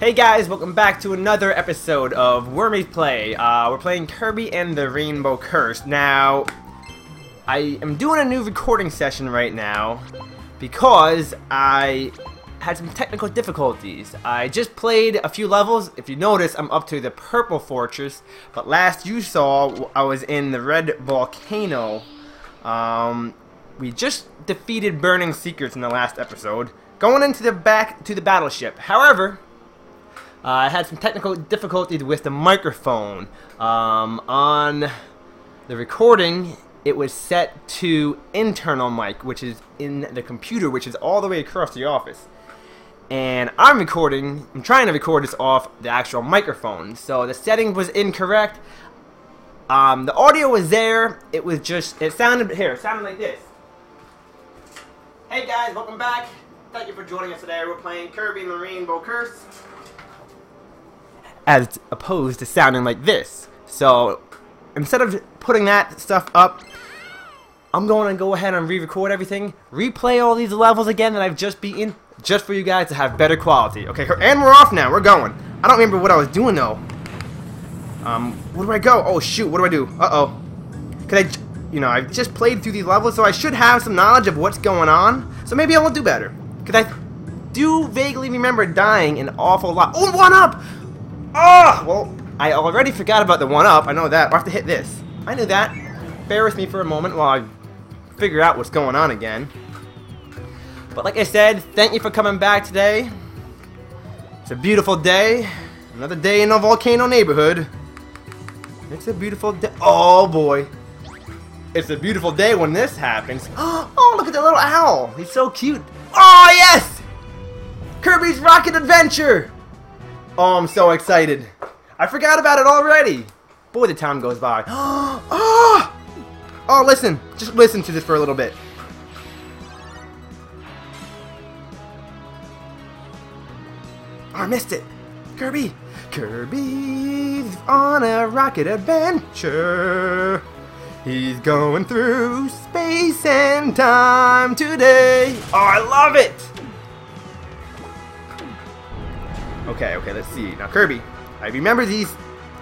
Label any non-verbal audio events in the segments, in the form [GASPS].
Hey guys, welcome back to another episode of Wormys Play. Uh, we're playing Kirby and the Rainbow Curse. Now, I am doing a new recording session right now because I had some technical difficulties. I just played a few levels. If you notice, I'm up to the Purple Fortress, but last you saw, I was in the Red Volcano. Um, we just defeated Burning Secrets in the last episode, going into the back to the battleship. However, I had some technical difficulties with the microphone. Um, on the recording, it was set to internal mic, which is in the computer, which is all the way across the office. And I'm recording, I'm trying to record this off the actual microphone. So the setting was incorrect. Um, the audio was there, it was just, it sounded, here, it sounded like this. Hey guys, welcome back. Thank you for joining us today. We're playing Kirby and the Rainbow Curse as opposed to sounding like this. So instead of putting that stuff up, I'm going to go ahead and re-record everything, replay all these levels again that I've just beaten, just for you guys to have better quality. Okay, and we're off now. We're going. I don't remember what I was doing though. Um, where do I go? Oh shoot, what do I do? Uh-oh. Cause I, you know, I've just played through these levels, so I should have some knowledge of what's going on. So maybe I will do better. Cause I do vaguely remember dying an awful lot. Oh, one up! Oh, well, I already forgot about the one-up. I know that. i have to hit this. I knew that. Bear with me for a moment while I figure out what's going on again. But like I said, thank you for coming back today. It's a beautiful day. Another day in a volcano neighborhood. It's a beautiful day. Oh, boy. It's a beautiful day when this happens. [GASPS] Oh, look at the little owl. He's so cute. Oh, yes! Kirby's Rocket Adventure! Oh, I'm so excited. I forgot about it already. Boy, the time goes by. oh! [GASPS] oh, listen. Just listen to this for a little bit. Oh, I missed it. Kirby. Kirby's on a rocket adventure. He's going through space and time today. Oh, I love it. Okay, okay, let's see. Now, Kirby, I remember these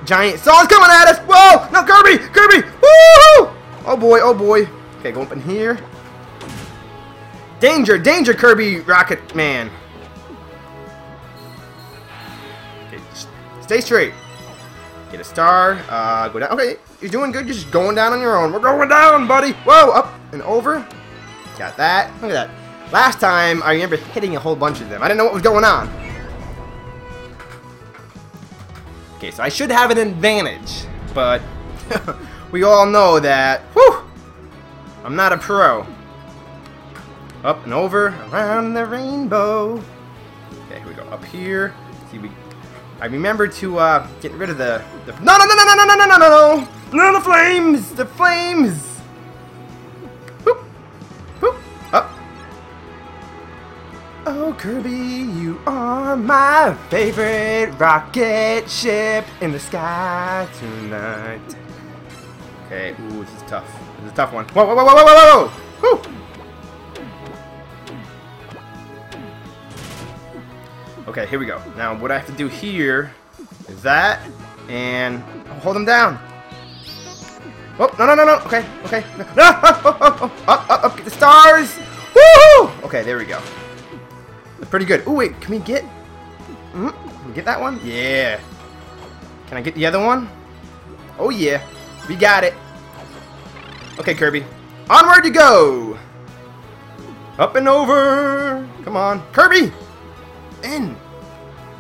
giant saws coming at us. Whoa! No, Kirby! Kirby! Woo! Oh boy, oh boy. Okay, go up in here. Danger, danger, Kirby Rocket Man. Okay, stay straight. Get a star. Uh, go down. Okay, you're doing good. You're just going down on your own. We're going down, buddy. Whoa, up and over. Got that. Look at that. Last time, I remember hitting a whole bunch of them. I didn't know what was going on. Okay, I should have an advantage, but we all know that, whew, I'm not a pro. Up and over, around the rainbow. Okay, here we go. Up here. See, we. I remember to uh, get rid of the, the. No, no, no, no, no, no, no, no, no, no! No, the flames! The flames! Oh, Kirby, you are my favorite rocket ship in the sky tonight. Okay, ooh, this is tough. This is a tough one. Whoa, whoa, whoa, whoa, whoa, whoa! Whew. Okay, here we go. Now, what I have to do here is that, and hold them down. Oh, no, no, no, no. Okay, okay. No, no, oh, oh, oh, up, get the stars. Woo! Okay, there we go. Pretty good. Oh wait, can we get... Mm, can we get that one? Yeah. Can I get the other one? Oh, yeah. We got it. Okay, Kirby. Onward you go! Up and over! Come on. Kirby! In!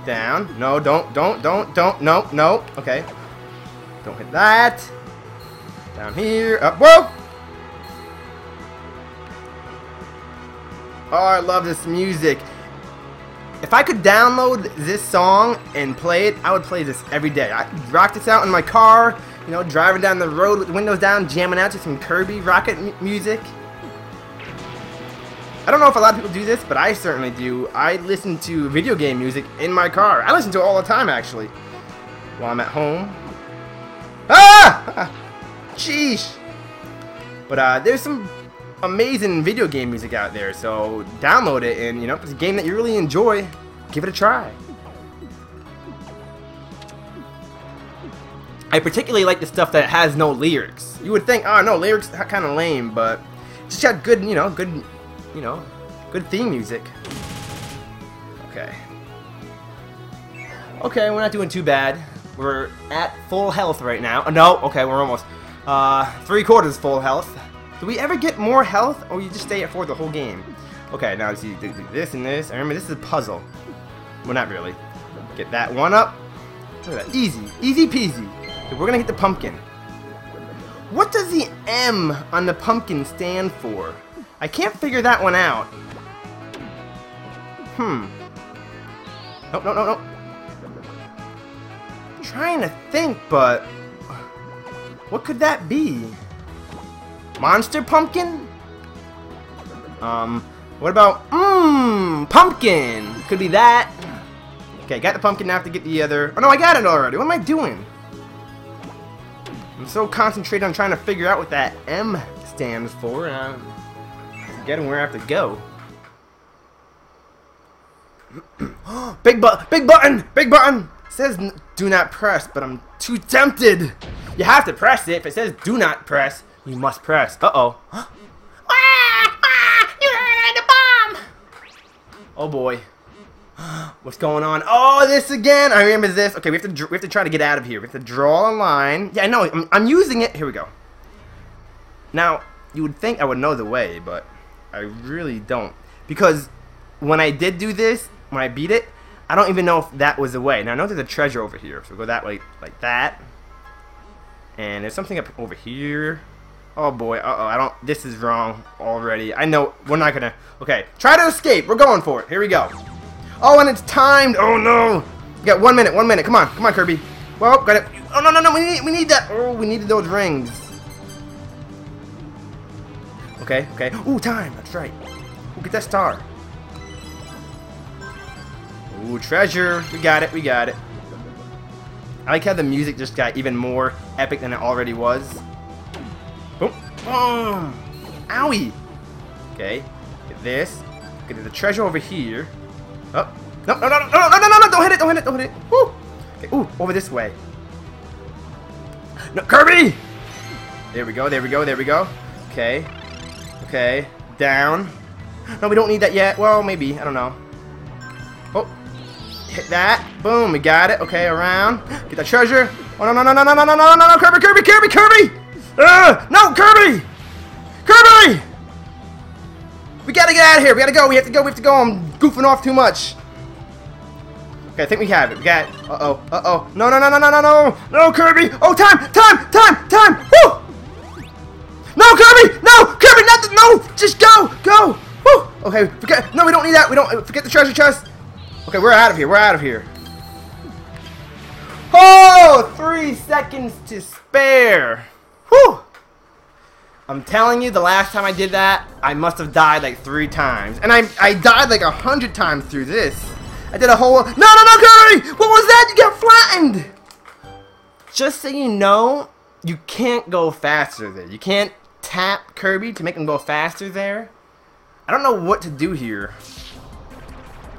Down. No, don't, don't, don't, don't. No, no. Okay. Don't hit that. Down here. Up. Whoa! Oh, I love this music. If I could download this song and play it, I would play this every day. I rock this out in my car, you know, driving down the road with the windows down, jamming out to some Kirby Rocket music. I don't know if a lot of people do this, but I certainly do. I listen to video game music in my car. I listen to it all the time, actually, while I'm at home. Ah! [LAUGHS] Sheesh! But uh, there's some amazing video game music out there, so download it and, you know, if it's a game that you really enjoy, give it a try. I particularly like the stuff that has no lyrics. You would think, oh no, lyrics are kind of lame, but just got good, you know, good, you know, good theme music. Okay. Okay, we're not doing too bad. We're at full health right now. Oh, no, okay, we're almost uh, three quarters full health. Do we ever get more health, or you just stay at four the whole game? Okay, now see this and this. I remember this is a puzzle. Well, not really. Get that one up. Look at that. Easy. Easy peasy. Okay, we're gonna get the pumpkin. What does the M on the pumpkin stand for? I can't figure that one out. Hmm. Nope, no, no, no. Trying to think, but what could that be? Monster pumpkin? Um, what about mmm pumpkin? Could be that. Okay, got the pumpkin. Now I have to get the other. Oh no, I got it already. What am I doing? I'm so concentrated on trying to figure out what that M stands for, and I'm forgetting where I have to go. [GASPS] big but big button, big button. It says do not press, but I'm too tempted. You have to press it. If it says do not press, you must press. Uh oh. [GASPS] Oh boy. [GASPS] What's going on? Oh, this again! I remember this. Okay, we have to we have to try to get out of here. We have to draw a line. Yeah, I know. I'm, I'm using it. Here we go. Now, you would think I would know the way, but I really don't. Because when I did do this, when I beat it, I don't even know if that was the way. Now, I know there's a treasure over here. So we go that way, like that. And there's something up over here. Oh boy, uh-oh, I don't, this is wrong already. I know, we're not gonna, okay. Try to escape, we're going for it, here we go. Oh, and it's timed, oh no. We got one minute, one minute, come on, come on Kirby. Well, got it. Oh no, no, no, we need, we need that, oh, we needed those rings. Okay, okay, ooh, time, that's right. Ooh, get that star. Ooh, treasure, we got it, we got it. I like how the music just got even more epic than it already was. Boom. Owie. Okay. Get this. Get the treasure over here. Oh. No, no, no, no, no, no, no, no, don't hit it, don't hit it, don't hit it. Woo. Okay, ooh, over this way. No, Kirby! There we go, there we go, there we go. Okay. Okay. Down. No, we don't need that yet. Well, maybe. I don't know. Oh. Hit that. Boom, we got it. Okay, around. Get that treasure. Oh, no, no, no, no, no, no, no, no, no, Kirby, Kirby, Kirby, Kirby! Uh, no, Kirby! Kirby! We gotta get out of here. We gotta go. We have to go. We have to go. I'm goofing off too much. Okay, I think we have it. We got it. Uh-oh. Uh-oh. No, no, no, no, no, no, no. No, Kirby. Oh, time, time, time, time. Woo! No, Kirby! No! Kirby, not no! Just go! Go! Woo! Okay, forget, no, we don't need that. We don't, forget the treasure chest. Okay, we're out of here. We're out of here. Oh, three seconds to spare. Whew! I'm telling you, the last time I did that, I must have died like three times. And I, I died like a hundred times through this. I did a whole... No, no, no, Curry! What was that? You got flattened! Just so you know, you can't go faster there. You can't tap Kirby to make him go faster there. I don't know what to do here.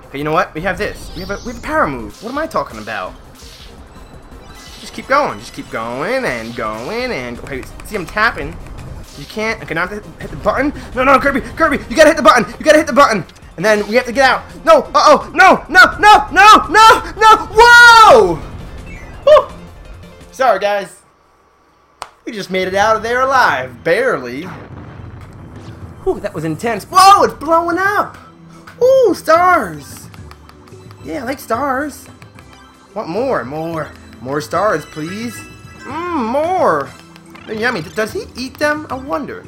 Okay, you know what? We have this. We have a, we have a power move. What am I talking about? Keep going. Just keep going and going and okay. See, I'm tapping. You can't. Okay, now I have to hit the button. No, no, Kirby, Kirby, you gotta hit the button. You gotta hit the button. And then we have to get out. No. Uh oh. No. No. No. No. No. No. Whoa. Woo. Sorry, guys. We just made it out of there alive, barely. Whew, that was intense. Whoa, it's blowing up. Ooh, stars. Yeah, I like stars. Want more, more. More stars, please. Mmm, more. They're yummy. Does he eat them? I wonder.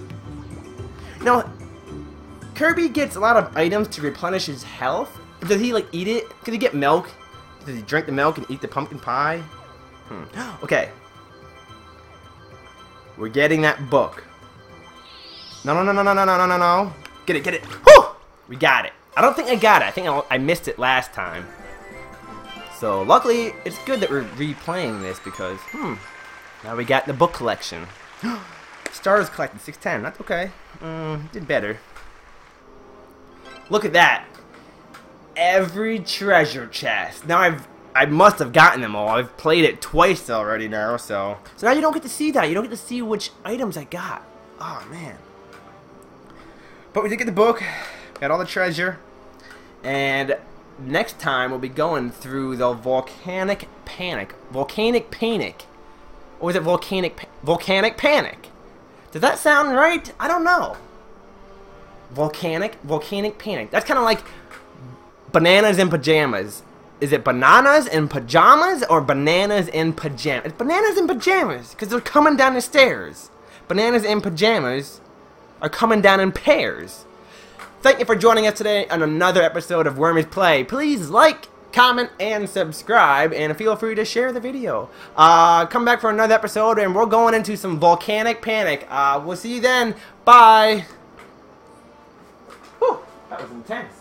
Now, Kirby gets a lot of items to replenish his health. Does he, like, eat it? Could he get milk? Does he drink the milk and eat the pumpkin pie? Hmm. [GASPS] Okay. We're getting that book. No, no, no, no, no, no, no, no, no. Get it, get it. Whew! We got it. I don't think I got it. I think I, I missed it last time. So luckily, it's good that we're replaying this because, hmm, now we got the book collection. [GASPS] Stars collected 610. That's okay. Mm, did better. Look at that. Every treasure chest. Now I've I must have gotten them all. I've played it twice already now, so so now you don't get to see that. You don't get to see which items I got. Oh man. But we did get the book. Got all the treasure. And next time we'll be going through the volcanic panic. Volcanic panic. Or is it volcanic pa volcanic panic? Does that sound right? I don't know. Volcanic volcanic panic. That's kind of like bananas in pajamas. Is it bananas in pajamas or bananas in pajamas? It's bananas in pajamas because they're coming down the stairs. Bananas in pajamas are coming down in pairs. Thank you for joining us today on another episode of Wormys Play. Please like, comment, and subscribe, and feel free to share the video. Uh, come back for another episode, and we're going into some volcanic panic. Uh, we'll see you then. Bye. Whew, that was intense.